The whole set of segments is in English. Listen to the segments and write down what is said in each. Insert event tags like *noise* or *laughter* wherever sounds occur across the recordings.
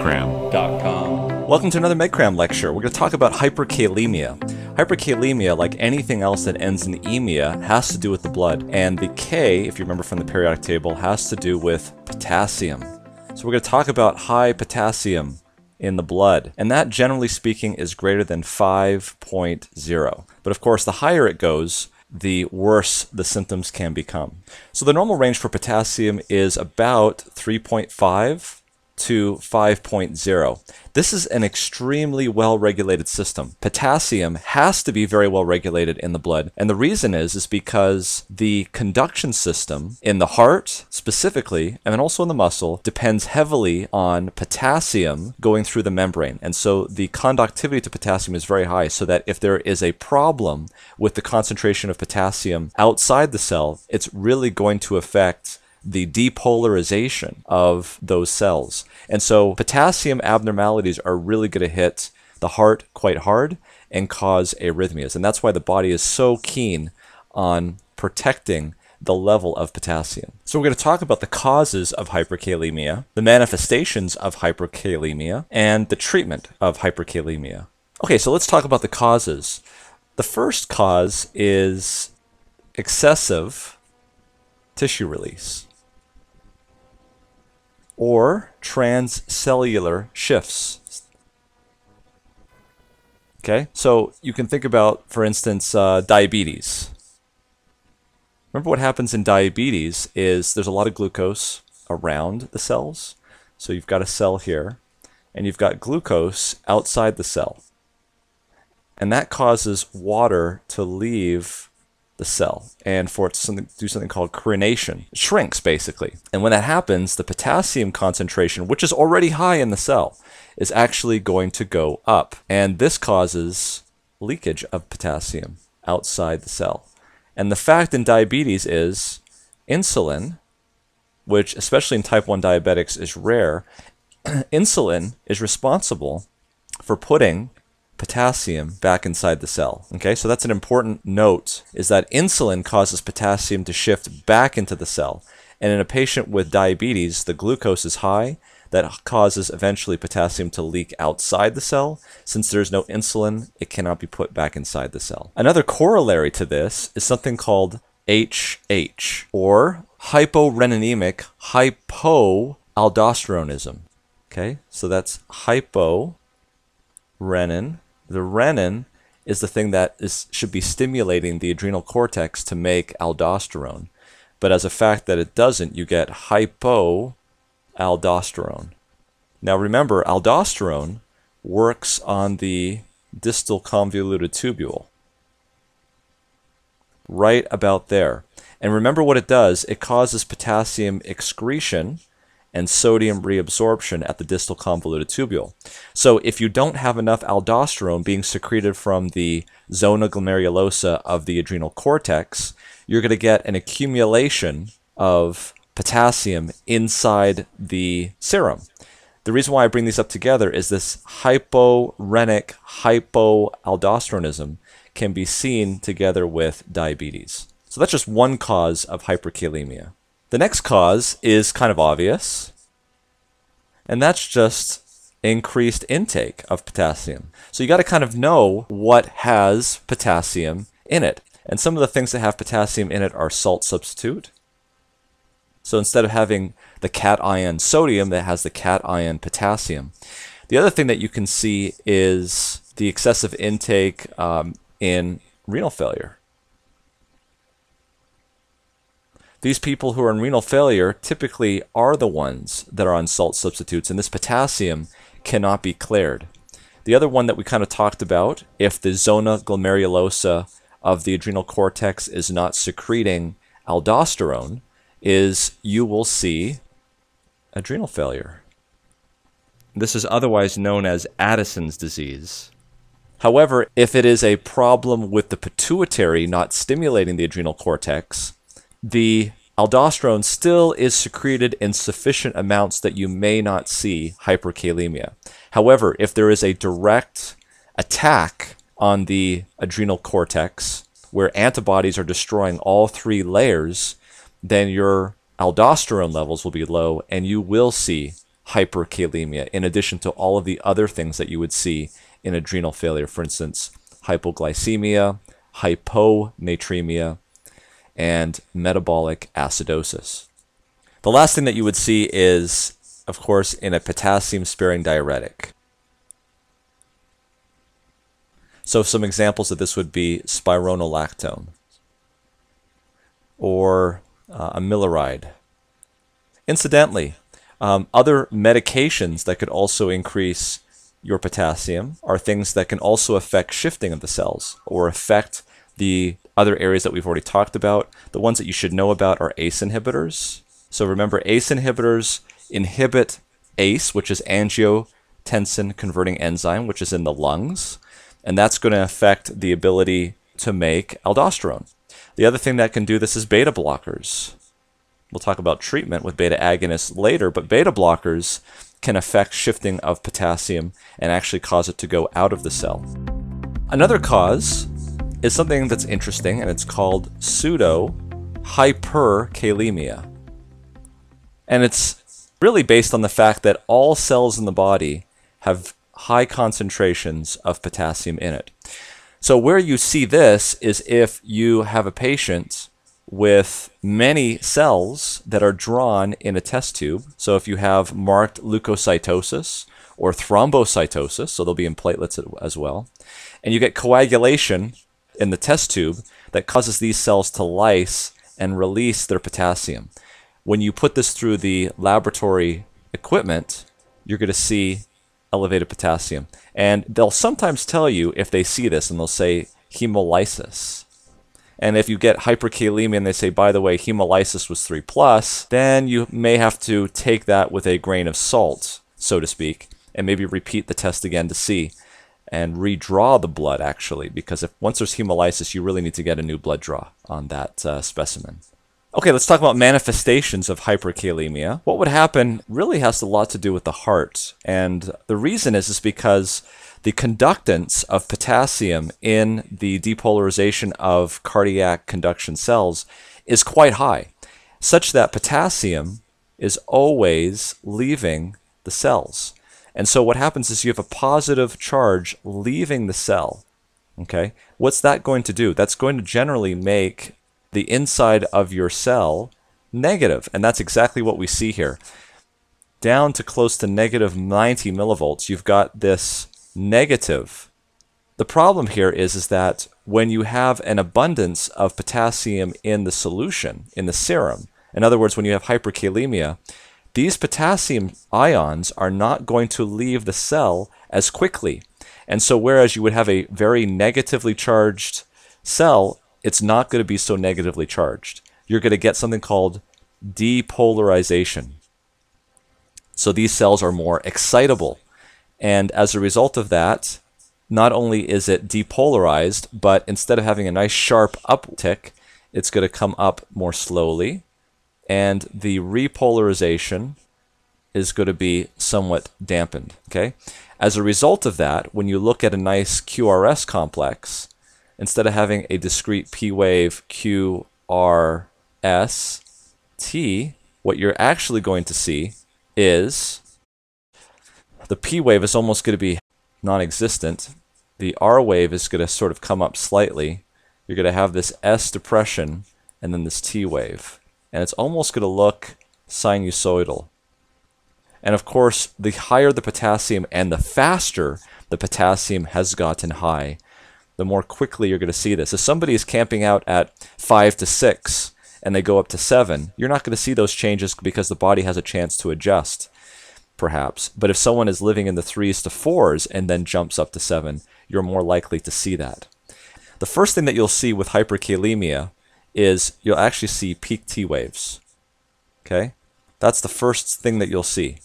medcram.com. Welcome to another MedCram lecture. We're going to talk about hyperkalemia. Hyperkalemia, like anything else that ends in emia, has to do with the blood. And the K, if you remember from the periodic table, has to do with potassium. So we're going to talk about high potassium in the blood. And that, generally speaking, is greater than 5.0. But of course, the higher it goes, the worse the symptoms can become. So the normal range for potassium is about 3.5 to 5.0. This is an extremely well regulated system. Potassium has to be very well regulated in the blood, and the reason is is because the conduction system in the heart specifically, and then also in the muscle, depends heavily on potassium going through the membrane. And so the conductivity to potassium is very high, so that if there is a problem with the concentration of potassium outside the cell, it's really going to affect the depolarization of those cells. And so potassium abnormalities are really going to hit the heart quite hard and cause arrhythmias. And that's why the body is so keen on protecting the level of potassium. So we're going to talk about the causes of hyperkalemia, the manifestations of hyperkalemia, and the treatment of hyperkalemia. Okay, so let's talk about the causes. The first cause is excessive tissue release or transcellular shifts. Okay, so you can think about, for instance, uh, diabetes. Remember what happens in diabetes is there's a lot of glucose around the cells. So you've got a cell here, and you've got glucose outside the cell. And that causes water to leave the cell and for it to something, do something called crenation. It shrinks basically. And when that happens, the potassium concentration, which is already high in the cell, is actually going to go up. And this causes leakage of potassium outside the cell. And the fact in diabetes is insulin, which especially in type 1 diabetics is rare, *clears throat* insulin is responsible for putting potassium back inside the cell. Okay, so that's an important note is that insulin causes potassium to shift back into the cell. And in a patient with diabetes, the glucose is high. That causes eventually potassium to leak outside the cell. Since there's no insulin, it cannot be put back inside the cell. Another corollary to this is something called HH, or hyporeninemic hypoaldosteronism. Okay, so that's hyporenin the renin is the thing that is, should be stimulating the adrenal cortex to make aldosterone. But as a fact that it doesn't, you get hypoaldosterone. Now remember, aldosterone works on the distal convoluted tubule. Right about there. And remember what it does, it causes potassium excretion and sodium reabsorption at the distal convoluted tubule. So if you don't have enough aldosterone being secreted from the zona glomerulosa of the adrenal cortex, you're going to get an accumulation of potassium inside the serum. The reason why I bring these up together is this hyporenic hypoaldosteronism can be seen together with diabetes. So that's just one cause of hyperkalemia. The next cause is kind of obvious, and that's just increased intake of potassium. So you got to kind of know what has potassium in it. And some of the things that have potassium in it are salt substitute. So instead of having the cation sodium, that has the cation potassium. The other thing that you can see is the excessive intake um, in renal failure. These people who are in renal failure typically are the ones that are on salt substitutes, and this potassium cannot be cleared. The other one that we kind of talked about, if the zona glomerulosa of the adrenal cortex is not secreting aldosterone, is you will see adrenal failure. This is otherwise known as Addison's disease. However, if it is a problem with the pituitary not stimulating the adrenal cortex, the aldosterone still is secreted in sufficient amounts that you may not see hyperkalemia. However, if there is a direct attack on the adrenal cortex where antibodies are destroying all three layers, then your aldosterone levels will be low and you will see hyperkalemia, in addition to all of the other things that you would see in adrenal failure. For instance, hypoglycemia, hyponatremia, and metabolic acidosis. The last thing that you would see is, of course, in a potassium sparing diuretic. So some examples of this would be spironolactone or uh, amiloride. Incidentally, um, other medications that could also increase your potassium are things that can also affect shifting of the cells or affect the other areas that we've already talked about. The ones that you should know about are ACE inhibitors. So remember, ACE inhibitors inhibit ACE, which is angiotensin converting enzyme, which is in the lungs, and that's going to affect the ability to make aldosterone. The other thing that can do this is beta blockers. We'll talk about treatment with beta agonists later, but beta blockers can affect shifting of potassium and actually cause it to go out of the cell. Another cause is something that's interesting, and it's called pseudo hyperkalemia. And it's really based on the fact that all cells in the body have high concentrations of potassium in it. So where you see this is if you have a patient with many cells that are drawn in a test tube. So if you have marked leukocytosis or thrombocytosis, so they'll be in platelets as well, and you get coagulation in the test tube that causes these cells to lyse and release their potassium. When you put this through the laboratory equipment, you're going to see elevated potassium. And they'll sometimes tell you if they see this, and they'll say hemolysis. And if you get hyperkalemia and they say, by the way, hemolysis was 3 plus, then you may have to take that with a grain of salt, so to speak, and maybe repeat the test again to see and redraw the blood actually, because if once there's hemolysis, you really need to get a new blood draw on that uh, specimen. Okay, let's talk about manifestations of hyperkalemia. What would happen really has a lot to do with the heart. And the reason is, is because the conductance of potassium in the depolarization of cardiac conduction cells is quite high, such that potassium is always leaving the cells. And so what happens is you have a positive charge leaving the cell. Okay? What's that going to do? That's going to generally make the inside of your cell negative, and that's exactly what we see here. Down to close to negative 90 millivolts, you've got this negative. The problem here is, is that when you have an abundance of potassium in the solution, in the serum, in other words, when you have hyperkalemia, these potassium ions are not going to leave the cell as quickly. And so whereas you would have a very negatively charged cell, it's not going to be so negatively charged. You're going to get something called depolarization. So these cells are more excitable. And as a result of that, not only is it depolarized, but instead of having a nice sharp uptick, it's going to come up more slowly. And the repolarization is going to be somewhat dampened. Okay. As a result of that, when you look at a nice QRS complex, instead of having a discrete P wave QRS T, what you're actually going to see is the P wave is almost going to be non-existent. The R wave is going to sort of come up slightly. You're going to have this S depression and then this T wave. And it's almost going to look sinusoidal. And of course, the higher the potassium and the faster the potassium has gotten high, the more quickly you're going to see this. If somebody is camping out at 5 to 6 and they go up to 7, you're not going to see those changes because the body has a chance to adjust perhaps. But if someone is living in the threes to fours and then jumps up to seven, you're more likely to see that. The first thing that you'll see with hyperkalemia is you'll actually see peak T waves. Okay? That's the first thing that you'll see.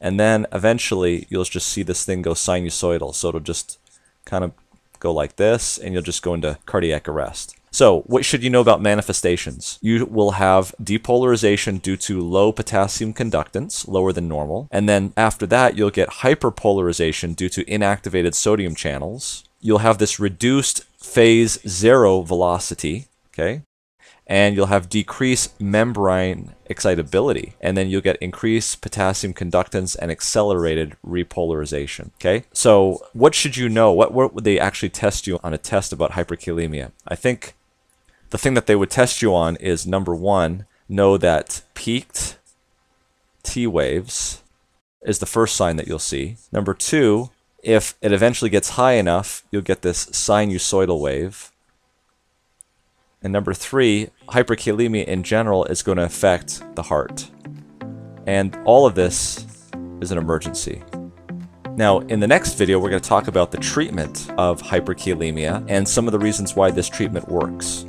And then eventually you'll just see this thing go sinusoidal. So it'll just kind of go like this and you'll just go into cardiac arrest. So, what should you know about manifestations? You will have depolarization due to low potassium conductance, lower than normal. And then after that, you'll get hyperpolarization due to inactivated sodium channels. You'll have this reduced phase zero velocity, okay? And you'll have decreased membrane excitability, and then you'll get increased potassium conductance and accelerated repolarization. Okay, so what should you know? What, what would they actually test you on a test about hyperkalemia? I think the thing that they would test you on is number one, know that peaked T waves is the first sign that you'll see. Number two, if it eventually gets high enough, you'll get this sinusoidal wave. And number three, hyperkalemia in general is going to affect the heart. And all of this is an emergency. Now, in the next video, we're going to talk about the treatment of hyperkalemia and some of the reasons why this treatment works.